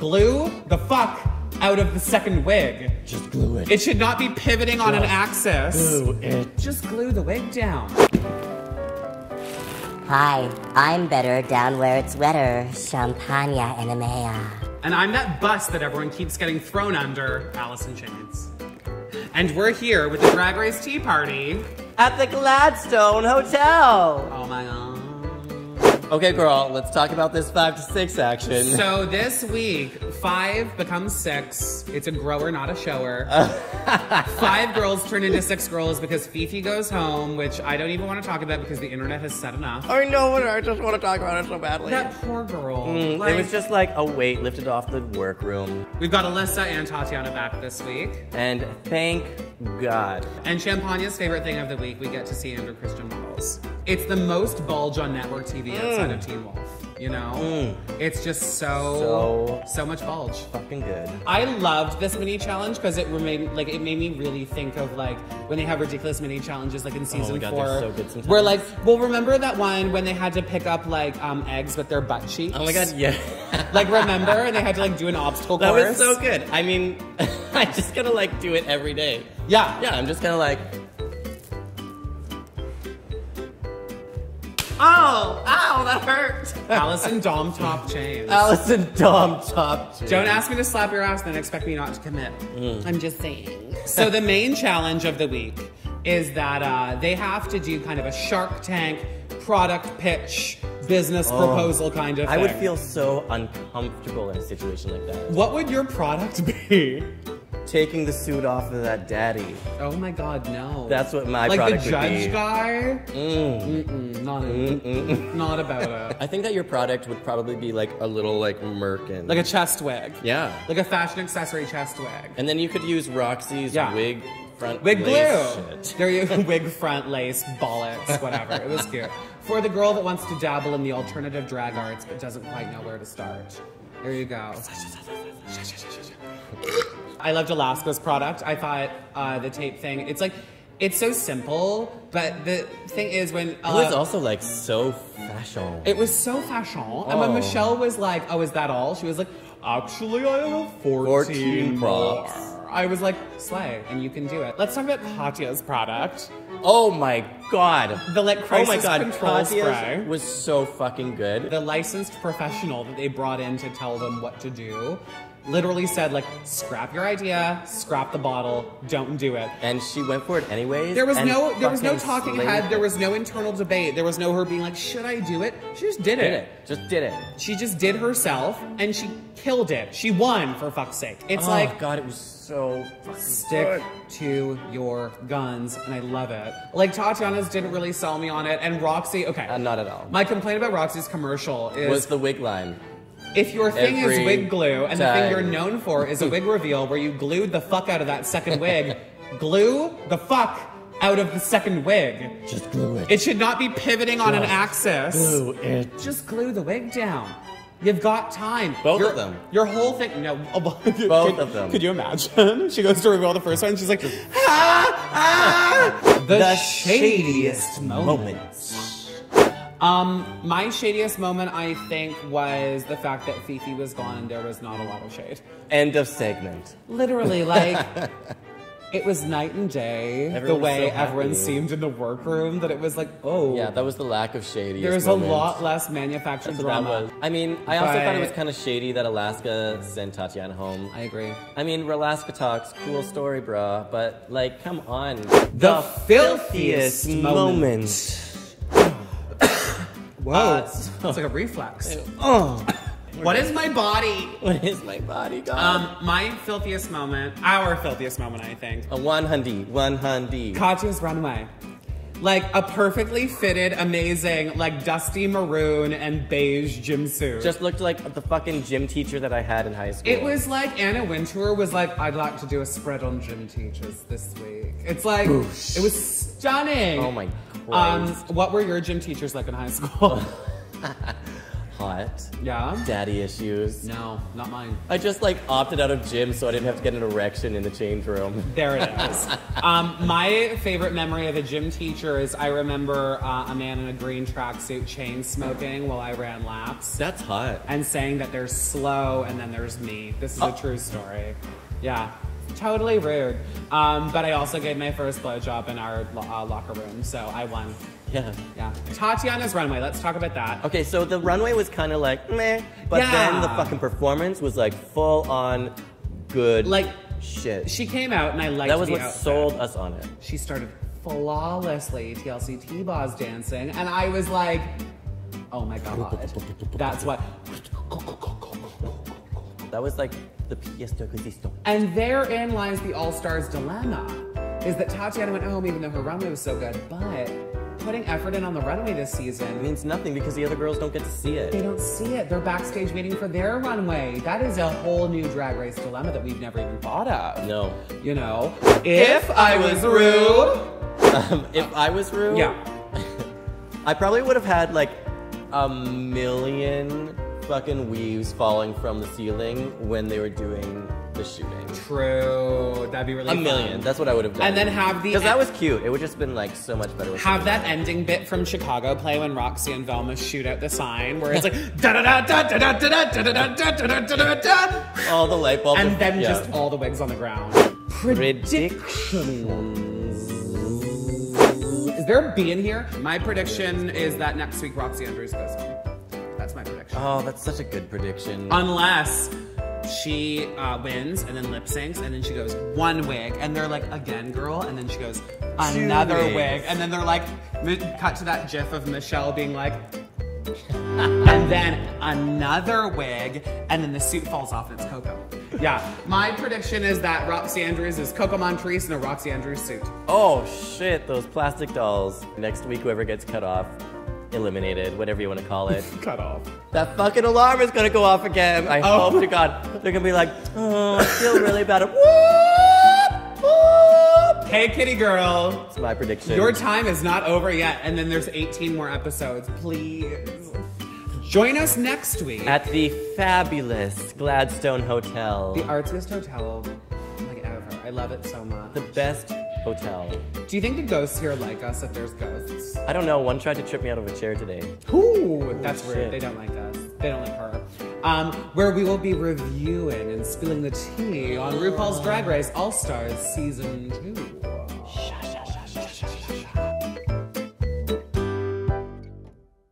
glue the fuck out of the second wig. Just glue it. It should not be pivoting on an axis. glue it. Just glue the wig down. Hi, I'm better down where it's wetter. Champagna Enemea. And I'm that bus that everyone keeps getting thrown under, Allysin Chaynes. And we're here with the Drag Race Tea Party. At the Gladstone Hotel. Oh my god. Okay, girl, let's talk about this five to six action. So this week, five becomes six. It's a grower, not a shower. five girls turn into six girls because Fifi goes home, which I don't even want to talk about because the internet has said enough. I know it. I just want to talk about it so badly. That poor girl. Mm, Like, it was just like a weight lifted off the workroom. We've got Alyssa and Tatianna back this week. And thank God. And Champagna's favorite thing of the week, we get to see Andrew Christian models. It's the most bulge on network TV outside of Teen Wolf. You know? It's just so, So- so much bulge. Fucking good. I loved this mini challenge because it remained like it made me really think of like when they have ridiculous mini challenges like in season Oh God, four. they're so good sometimes. Where like, well, remember that one when they had to pick up like um, eggs with their butt cheeks? Oh my God, yeah. Like remember, and they had to like do an obstacle course. that course. was so good. I mean, I'm just gotta like do it every day. Yeah, Yeah, I'm just gonna like, Oh, ow, hurt. Allysin Dom top Chaynes. Allysin Dom top. two. Don't ask me to slap your ass, then expect me not to commit. Mm. I'm just saying. So the main challenge of the week is that uh, they have to do kind of a Shark Tank product pitch, business proposal kind of Oh. I would feel so uncomfortable in a situation like that. What would your product be? Taking the suit off of that daddy. Oh my god, no. That's what my like the product would judge guy. Mm. Mm-mm, not, in- not about it. I think that your product would probably be like a little like merkin. Like a chest wig. yeah. Like a fashion accessory chest wig. And then you could use Roxxxy's Yeah. wig front Wig lace glue. shit. There you wig front lace, bollocks, whatever. It was cute. For the girl that wants to dabble in the alternative drag arts but doesn't quite know where to start. There you go. I loved Alaska's product. I thought uh, the tape thing, it's like, it's so simple, but the thing is when. Uh, It was also like so fashion. it was so fashion. And when Oh. Michelle was like, oh, is that all? She was like, actually, I have 14, 14 more. props. I was like, slay, and you can do it. Let's talk about Katya's product. oh my god. The like oh crisis my god. control Katya's spray. was so fucking good. The licensed professional that they brought in to tell them what to do literally said like, scrap your idea, scrap the bottle, don't do it. And she went for it anyways. There was no there was no talking head, there was no internal debate, there was no her being like, should I do it? She just did Did it. it. Just did it. She just did herself and she killed it. She won for fuck's sake. It's oh like god, it was so fucking stick good. to your guns and I love it. Like Tatianna's didn't really sell me on it and Roxxxy, okay. Uh, not at all. My complaint about Roxxxy's commercial is was the wig line. If your thing is wig glue and the thing you're known for is a wig reveal where you glued the fuck out of that second wig, glue the fuck out of the second wig. Just glue it. It should not be pivoting on an axis. glue it. Just glue the wig down. You've got time. Both Your- of them. Your whole thing. No. Both could, of them. Could you imagine? She goes to reveal the first one. And she's like, ah, ah. The, shadiest moments. Um, my shadiest moment, I think, was the fact that Fifi was gone and there was not a lot of shade. End of segment. Literally, like, it was night and day. Everyone the way so everyone seemed in the workroom that it was like, oh. Yeah, that was the lack of shady. There's a lot less manufactured That's drama. was. I mean, I also thought it was kind of shady that Alaska sent Tatianna home. I agree. I mean, Alaska talks, cool story, bruh, but like, come on. The filthiest moment. Whoa. Uh, it's like a reflex. Oh, What is my body? what is my body, God? Um, my filthiest moment, our filthiest moment, I think. a one hundy, one hundy. Katya's runaway. Like a perfectly fitted, amazing, like dusty maroon and beige gym suit. Just looked like the fucking gym teacher that I had in high school. it was like Anna Wintour was like, I'd like to do a spread on gym teachers this week. It's like, it was stunning. Oh my Um, what were your gym teachers like in high school? hot. Yeah? Daddy issues. No, not mine. I just like opted out of gym so I didn't have to get an erection in the change room. There it is. um, my favorite memory of a gym teacher is I remember uh, a man in a green tracksuit chain smoking while I ran laps That's hot. and saying that there's slow and then there's me. This is Oh. a true story. Yeah. Totally rude. Um, but I also gave my first blowjob in our uh, locker room, so I won. Yeah. Yeah. Tatianna's runway. Let's talk about that. Okay, so the runway was kind of like meh, but then the fucking performance was like full on good Like, shit. She came out and I liked that was what outfit. sold us on it. She started flawlessly TLC T-Boz dancing, and I was like, oh my god. That's what. That was like the pièce de résistance. And therein lies the All Stars dilemma: is that Tatianna went home even though her runway was so good, but putting effort in on the runway this It season. means nothing because the other girls don't get to see it. They don't see it. They're backstage waiting for their runway. That is a whole new drag race dilemma that we've never even thought of. No. You know, if I was rude. Um, if I was Ru, Yeah. I probably would have had like a million fucking weaves falling from the ceiling when they were doing the shooting. True. That'd be really A fun. million. That's what I would have done. And then have the- because that was cute. It would just been like so much better. With Have that ending bit from Chicago play when Roxie and Velma shoot out the sign where it's like da da da da da da da da da da da da da da da all the light bulbs, and then yeah. just all the wigs on the ground. predictions. Is there a B in here? My prediction is that next week Roxxxy Andrews goes home. That's my prediction. Oh, that's such a good prediction. Unless she uh, wins and then lip syncs and then she goes one wig and they're like again girl and then she goes another wigs. wig and then they're like cut to that gif of Michelle being like and then another wig and then the suit falls off and it's Coco. Yeah, my prediction is that Roxxxy Andrews is Coco Montrese in a Roxxxy Andrews suit. oh shit, those plastic dolls. Next week, whoever gets cut off, eliminated, whatever you want to call it. Cut off. that fucking alarm is gonna go off again. I Oh. hope to God they're gonna be like, oh, I feel really bad. Whoop, whoop. Hey kitty girl, It's my prediction. Your time is not over yet, and then there's 18 more episodes. Please. Join us next week at the fabulous Gladstone Hotel, the artsiest hotel like ever. I love it so much. the best hotel. Do you think the ghosts here like us if there's ghosts? I don't know. One tried to trip me out of a chair today. Ooh, that's Shit. weird. They don't like us. They don't like her. Um, where we will be reviewing and spilling the tea on RuPaul's Drag Race All Stars Season 2.